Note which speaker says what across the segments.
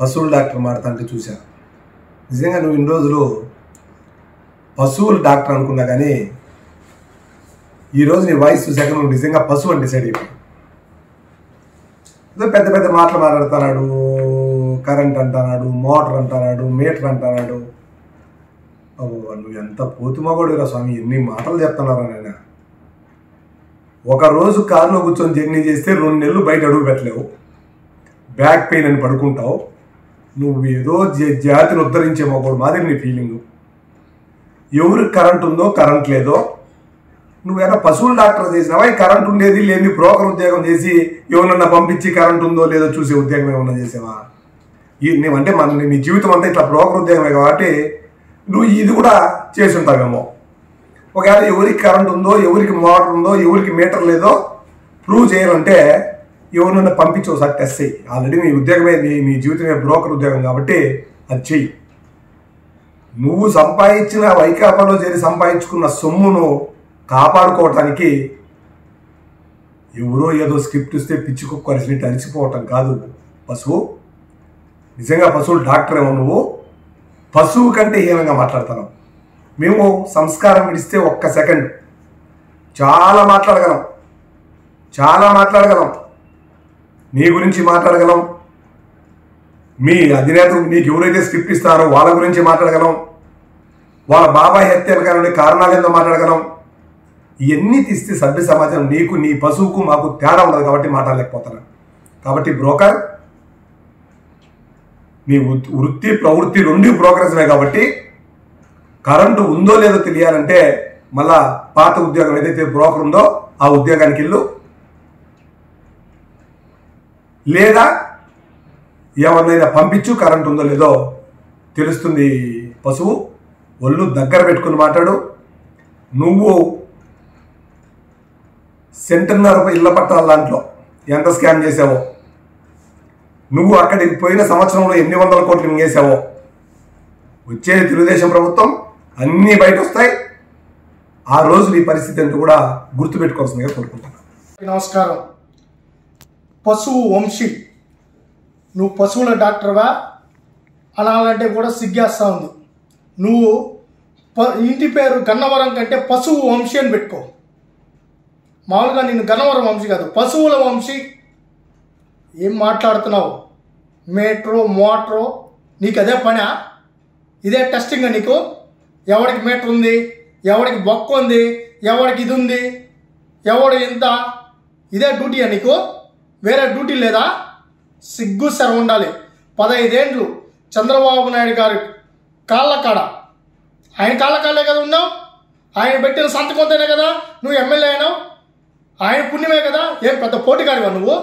Speaker 1: పశువుల డాక్టర్ మాట్లాడుతుంటే చూశా. నిజంగా నువ్వు ఇన్ని రోజులు పశువుల డాక్టర్ అనుకున్నా కానీ ఈరోజు నీ వాయిస్ చూశాక నువ్వు నిజంగా పశువు అని డిసైడ్ అయిపోయి ఏదో పెద్ద పెద్ద మాటలు మాట్లాడుతున్నాడు కరెంట్ అంటున్నాడు మోటార్ అంటున్నాడు మీటర్ అంటున్నాడు. నువ్వు ఎంత పోతుమగోడురా స్వామి ఎన్ని మాటలు చెప్తున్నారా నేను ఒక రోజు కారులో కూర్చొని జర్నీ చేస్తే రెండు నెలలు బయట అడుగు పెట్టలేవు. బ్యాక్ పెయిన్ అని పడుకుంటావు. నువ్వు ఏదో జ- జాతిని ఉద్ధరించే మగోడు మాదిరి నీ ఫీలింగ్ ఎవరికి కరెంట్ ఉందో కరెంట్ లేదో నువ్వేనా పశువుల డాక్టర్ చేసినావా? ఈ కరెంట్ ఉండేది లేని బ్రోకర్ ఉద్యోగం చేసి ఎవరన్నా పంపించి కరెంట్ ఉందో లేదో చూసే ఉద్యోగం ఏమన్నా చేసావా? నువ్వంటే మన నీ జీవితం అంతా ఇట్లా బ్రోకర్ ఉద్యోగమే కాబట్టి నువ్వు ఇది కూడా చేసి ఉంటావేమో. ఒకవేళ ఎవరికి కరెంట్ ఉందో ఎవరికి మోటార్ ఉందో ఎవరికి మీటర్ లేదో ప్రూవ్ చేయాలంటే ఎవరినన్నా పంపించి ఒకసారి టెస్ట్ చేయి. ఆల్రెడీ నీ ఉద్యోగమే నీ జీవితమే బ్రోకర్ ఉద్యోగం కాబట్టి అది చెయ్యి. నువ్వు సంపాదించిన వైకాపాలో చేరి సంపాదించుకున్న సొమ్మును కాపాడుకోవటానికి ఎవరో ఏదో స్క్రిప్ట్ ఇస్తే పిచ్చి కుక్క అరిచినట్టు అరిచిపోవటం కాదు. పశువు? నిజంగా పశువులు డాక్టర్ ఏమో నువ్వు? పశువు కంటే హీనంగా మాట్లాడతాను. మేము సంస్కారం విడిస్తే ఒక్క సెకండ్. చాలా మాట్లాడగలం. చాలా మాట్లాడగలం. నీ గురించి మాట్లాడగలం. మీ అధినేత నీకు ఎవరైతే స్క్రిప్ట్ ఇస్తారో వాళ్ళ గురించి మాట్లాడగలం. వాళ్ళ బాబాయ్ హత్యలు కానీ కారణాలు ఏందో మాట్లాడగలం. ఇవన్నీ తీస్తే సభ్య సమాజం నీకు నీ పశువుకు మాకు తేడా ఉండదు కాబట్టి మాట్లాడలేకపోతాను కాబట్టి బ్రోకర్ నీ వృత్తి- వృత్తి ప్రవృత్తి రెండు బ్రోకరేజ్మే కాబట్టి కరెంటు ఉందో లేదో తెలియాలంటే మళ్ళా పాత ఉద్యోగం ఏదైతే బ్రోకర్ ఉందో ఆ ఉద్యోగానికి వెళ్ళు. లేదా ఎవరినైనా పంపించు కరెంట్ ఉందో లేదో తెలుస్తుంది పశువు. ఒళ్ళు దగ్గర పెట్టుకుని మాట్లాడు. నువ్వు సెంటర్నర ఇళ్ళ పట్టాల దాంట్లో ఎంత స్కామ్ చేసావో నువ్వు అక్కడికి పోయిన సంవత్సరంలో ఎన్ని వందల కోట్లు మింగేసావో వచ్చే తెలుగుదేశం ప్రభుత్వం అన్నీ బయట వస్తాయి ఆ రోజు నీ పరిస్థితి అంటూ కూడా గుర్తుపెట్టుకోవాల్సిందిగా కోరుకుంటాను
Speaker 2: నమస్కారం. పశువు వంశీ. నువ్వు పశువుల డాక్టర్వా? అనాలంటే కూడా సిగ్గేస్తా ఉంది. నువ్వు ప- ఇంటి పేరు గన్నవరం కంటే పశువు వంశీ అని పెట్టుకో. మామూలుగా నేను గన్నవరం వంశీ కాదు పశువుల వంశీ. ఏం మాట్లాడుతున్నావు? మేట్రో మోటరో నీకు అదే పనా? ఇదే టెస్టింగ్ నీకు? ఎవడికి మీటర్ ఉంది? ఎవడికి బొక్క ఉంది? ఎవడికి ఇది ఉంది? ఎవడు ఇంత? ఇదే డ్యూటీయా నీకు? వేరే డ్యూటీ లేదా? సిగ్గు శరం ఉండాలి. పదైదేండ్లు చంద్రబాబు నాయుడు గారి కాళ్ళ కాడ. ఆయన కాళ్ళ కాళ్ళే కదా ఉన్నావు? ఆయన పెట్టిన సంతకంతోనే కదా? నువ్వు ఎమ్మెల్యే అయినావు? ఆయన పుణ్యమే కదా? ఏం పెద్ద పోటీగాడివా నువ్వు?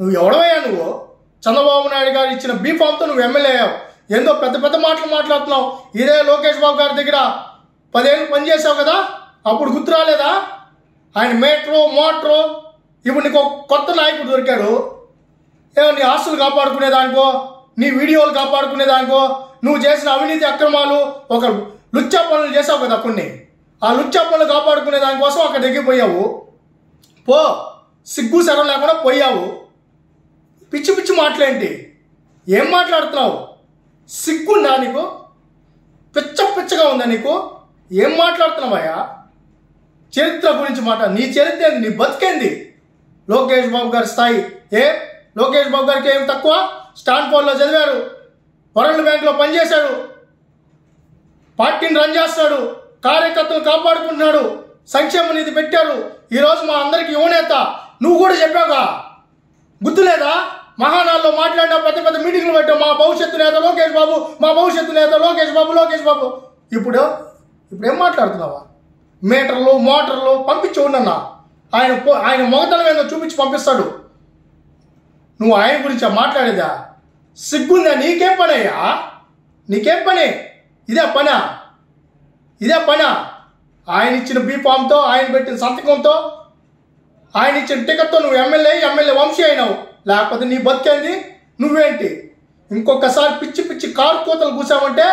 Speaker 2: నువ్వు ఎవడమయ్యా నువ్వు? చంద్రబాబు నాయుడు గారు ఇచ్చిన బీఫామ్తో నువ్వు ఎమ్మెల్యే అయ్యావు. ఏందో పెద్ద పెద్ద మాటలు మాట్లాడుతున్నావు. ఇదే లోకేష్ బాబు గారి దగ్గర పదేళ్ళు పనిచేసావు కదా? అప్పుడు గుర్తు రాలేదా? ఆయన మేట్రో మోట్రో ఇప్పుడు నీకు కొత్త నాయకుడు దొరికాడు. ఏమో నీ ఆస్తులు కాపాడుకునేదానికో నీ వీడియోలు కాపాడుకునేదానికో నువ్వు చేసిన అవినీతి అక్రమాలు ఒక లుచ్చా పనులు చేసావు కదా కొన్ని. ఆ లుచ్చా పనులు కాపాడుకునే దానికోసం అక్కడ దిగిపోయావు పో సిగ్గు శరం లేకుండా పోయావు. పిచ్చి పిచ్చి మాటలేంటి? ఏం మాట్లాడుతున్నావు? సిగ్గుందా నీకు? పిచ్చ పిచ్చగా ఉందా నీకు? ఏం మాట్లాడుతున్నావయ్యా? చరిత్ర గురించి మాట నీ చరిత్ర ఏంది? నీ బతికేంది? లోకేష్ బాబు గారి స్థాయి. ఏ? లోకేష్ బాబు గారికి ఏం తక్కువ? స్టాన్ఫోర్డ్లో చదివారు. వరల్డ్ బ్యాంక్లో పనిచేశాడు. పార్టీని రన్ చేస్తాడు. కార్యకర్తలు కాపాడుకుంటున్నాడు. సంక్షేమ నిధి పెట్టారు. ఈరోజు మా అందరికి యువనేత నువ్వు కూడా చెప్పావుగా. గుర్తులేదా మహానాల్లో మాట్లాడినా పెద్ద పెద్ద మీటింగ్లు పెట్టావు. మా భవిష్యత్తు నేత లోకేష్ బాబు మా భవిష్యత్తు నేత లోకేష్ బాబు లోకేష్ బాబు. ఇప్పుడు ఇప్పుడు ఏం మాట్లాడుతున్నావా? మీటర్లు మోటార్లు పంపించి ఉండన్నా ఆయన ఆయన మొగతనం ఏందో చూపించి పంపిస్తాడు. నువ్వు ఆయన గురించి మాట్లాడేదా? సిగ్గుందా? నీకేం పని అయ్యా నీకేం పని? ఇదే పనా? ఇదే పనా? ఆయన ఇచ్చిన బీఫామ్తో ఆయన పెట్టిన సంతకంతో ఆయన ఇచ్చిన టికెట్తో నువ్వు ఎమ్మెల్యే ఎమ్మెల్యే వంశీ అయినావు. లేకపోతే నీ బతికేంది? నువ్వేంటి? ఇంకొకసారి పిచ్చి పిచ్చి కారు కూతలు కూసామంటే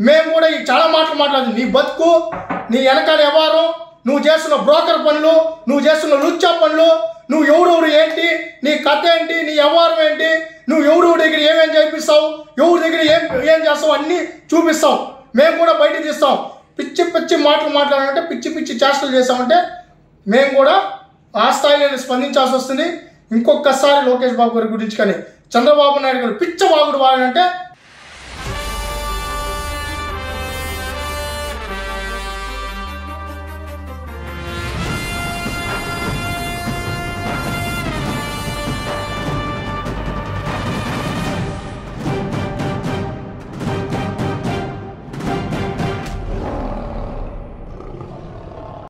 Speaker 2: మేము కూడా ఈ చాలా మాటలు మాట్లాడు నీ బతుకు నీ వెనకాల వ్యవహారం నువ్వు చేస్తున్న బ్రోకర్ పనులు నువ్వు చేస్తున్న లుచ్చా పనులు నువ్వు ఎవరెవరు ఏంటి నీ కథ ఏంటి నీ వ్యవహారం ఏంటి నువ్వు ఎవరెవరి దగ్గర ఏమేం చేపిస్తావు ఎవరి దగ్గర ఏం ఏం చేస్తావు అన్నీ చూపిస్తాం మేము కూడా బయట తీస్తాం. పిచ్చి పిచ్చి మాటలు మాట్లాడాలంటే పిచ్చి పిచ్చి చేష్టలు చేస్తామంటే మేము కూడా ఆ స్థాయిలో స్పందించాల్సి వస్తుంది. ఇంకొకసారి లోకేష్ బాబు గారి గురించి కానీ చంద్రబాబు నాయుడు గారు పిచ్చ బాగుడు వాడంటే